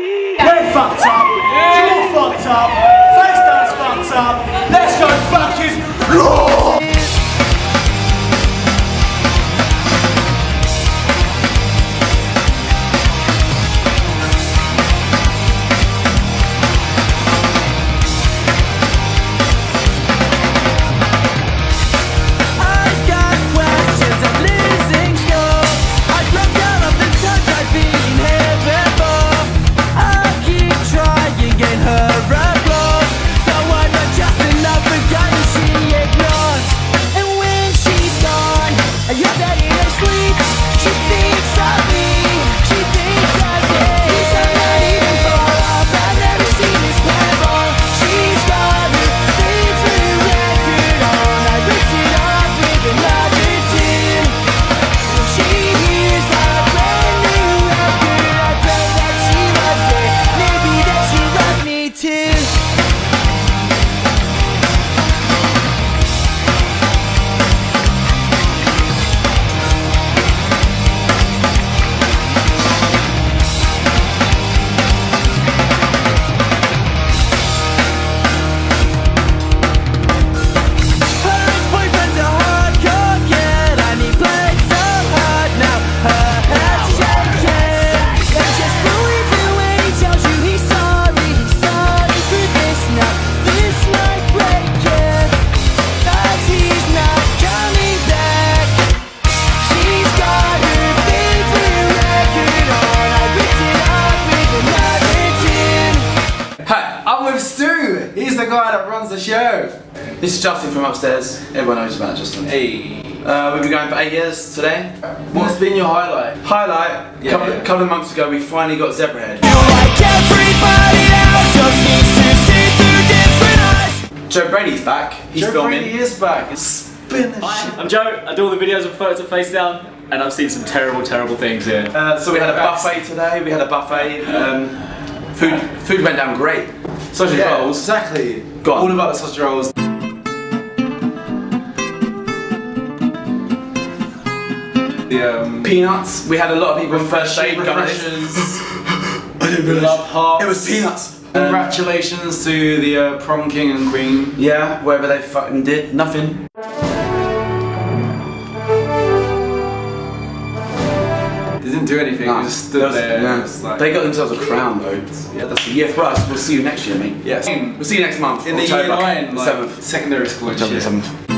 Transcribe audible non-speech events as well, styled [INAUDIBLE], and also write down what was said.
We're fucked up. You're fucked up. Hear that in sleep. Stu. He's the guy that runs the show. This is Justin from upstairs. Everyone knows about Justin. Hey. Uh, we've been going for eight years today. What's been your highlight? Highlight, a Yeah. couple, couple of months ago we finally got Zebrahead. Like everybody else, just see through different eyes Joe Brady's back. He's Joe filming. Brady is back. It's spin the shit. I'm Joe. I do all the videos of photos of face down, and I've seen some terrible, terrible things here. Uh, so we had a buffet today. We had a buffet. Um, food, food went down great. Sausage Yeah, rolls. exactly. Go on. All about the sausage rolls. The um, Peanuts. We had a lot of people in first going refreshers. [LAUGHS] I didn't really Love hearts. It was peanuts. Congratulations to the uh, prom king and queen. Yeah, whatever they fucking did, nothing. They didn't do anything. Nah, They just stood was- there. yeah. Was like, They got themselves a crown though. Yeah, that's the year for us. We'll see you next year, mate. Yes. We'll see you next month. in the year nine, like, seventh. secondary school and October shit. seventh.